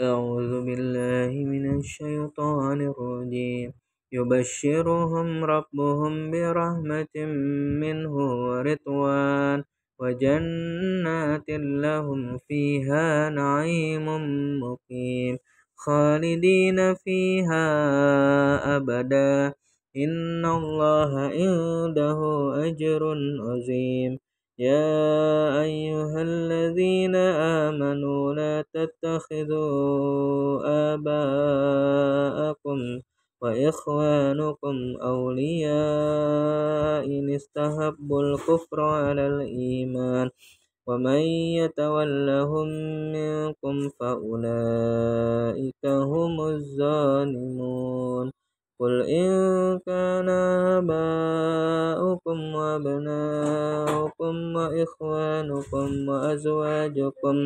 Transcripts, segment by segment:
أعوذ بالله من الشيطان الرجيم. يبشرهم ربهم برحمة منه ورضوان. وجنات لهم فيها نعيم مقيم. خالدين فيها أبدا. إن الله عنده أجر عظيم. يا أيها الذين آمنوا لا تتخذوا آباءكم وإخوانكم أولياء إن استحبوا الكفر على الإيمان ومن يتولهم منكم فأولئك هم الظالمون قل إن كان آباؤكم وأبناؤكم وإخوانكم وأزواجكم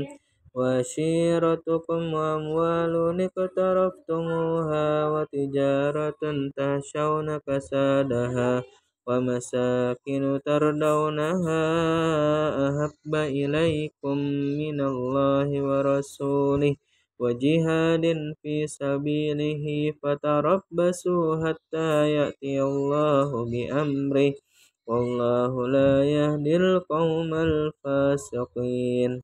وعشيرتكم وأموال اقترفتموها وتجارة تخشون كسادها ومساكن ترضونها أحب إليكم من الله ورسوله وجهاد في سبيله فتربصوا حتى يأتي الله بأمره والله لا يهدي القوم الفاسقين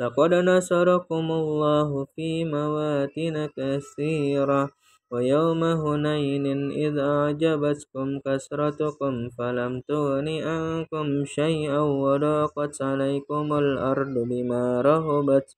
لقد نصركم الله في مواطن كثيرة ويوم هنين إذ أعجبتكم كثرتكم فلم تغن عنكم شيئا وضاقت عليكم الأرض بما رهبت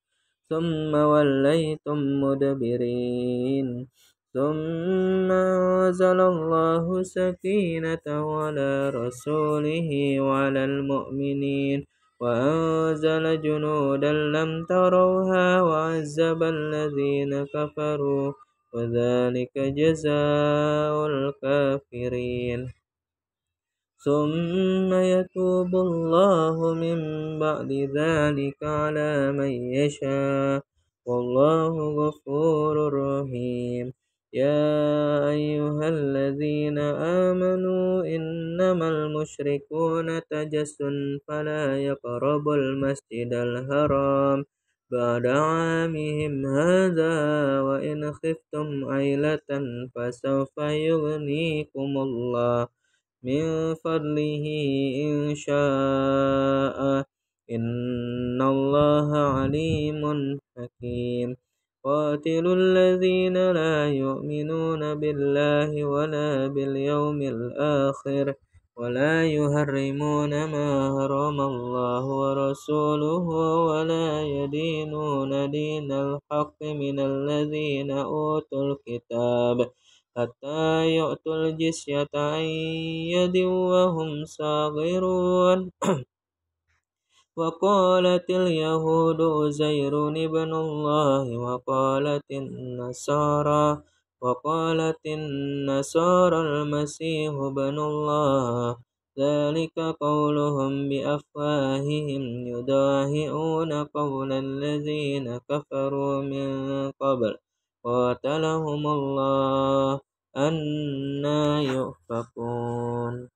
ثم وليتم مدبرين. ثم أنزل الله سكينته على رسوله وعلى المؤمنين. وأنزل جنودا لم تروها وعذب الذين كفروا وذلك جزاء الكافرين. ثم يتوب الله من بعد ذلك على من يشاء. والله غفور المشركون تجس فلا يقربوا المسجد الحرام. بعد عامهم هذا وإن خفتم عيلة فسوف يغنيكم الله من فضله إن شاء. إن الله عليم حكيم. قاتلوا الذين لا يؤمنون بالله ولا باليوم الآخر. ولا يحرمون ما حرم الله ورسوله ولا يدينون دين الحق من الذين أوتوا الكتاب حتى يؤتوا الجزية عن يد وهم صاغرون وقالت اليهود عزير ابن الله وقالت النصارى وقالت النصارى المسيح ابن الله ذلك قولهم بأفواههم يداهئون قول الذين كفروا من قبل قاتلهم الله أنا يؤفكون.